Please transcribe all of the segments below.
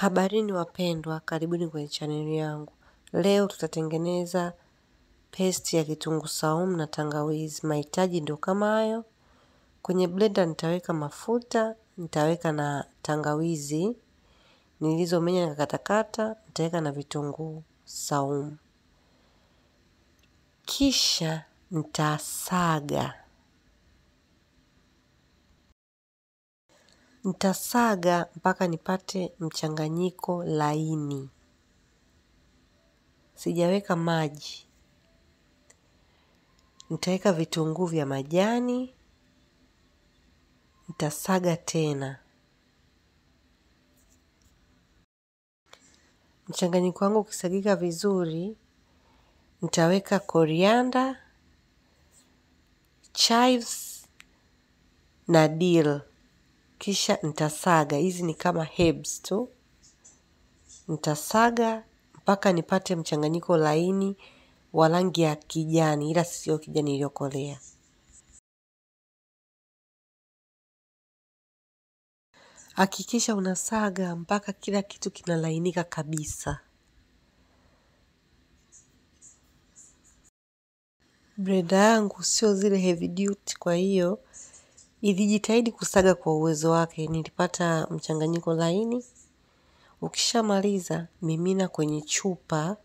Habarini wapendwa, karibuni kwenye chaneli yangu. Leo tutatengeneza paste ya kitunguu saumu na tangawizi. Mahitaji ndio kama hayo. Kwenye blender nitaweka mafuta, nitaweka na tangawizi nilizomenya na katakata, nitaweka na vitunguu saumu. Kisha nitasaga. Nitasaga mpaka nipate mchanganyiko laini. Sijaweka maji. Nitaweka vitunguu vya majani, nitasaga tena. Mchanganyiko wangu ukisagika vizuri, nitaweka korianda, chives na dill. Kisha nitasaga, hizi ni kama herbs tu. Nitasaga mpaka nipate mchanganyiko laini wa rangi ya kijani, ila sio kijani iliyokolea. Hakikisha unasaga mpaka kila kitu kinalainika kabisa. Breda yangu sio zile heavy duty, kwa hiyo ilijitahidi kusaga kwa uwezo wake. Nilipata mchanganyiko laini. Ukishamaliza mimina kwenye chupa,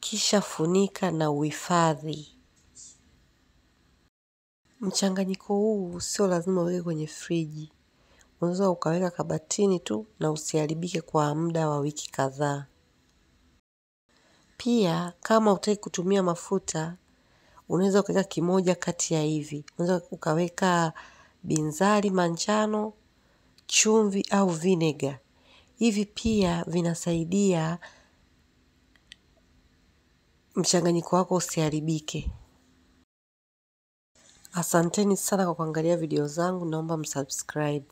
kisha funika na uhifadhi. Mchanganyiko huu sio lazima uweke kwenye friji, unaweza ukaweka kabatini tu na usiharibike kwa muda wa wiki kadhaa. Pia kama utaki kutumia mafuta, unaweza ukaweka kimoja kati ya hivi. Unaweza ukaweka binzari manjano, chumvi au vinega. Hivi pia vinasaidia mchanganyiko wako usiharibike. Asanteni sana kwa kuangalia video zangu, naomba msubscribe.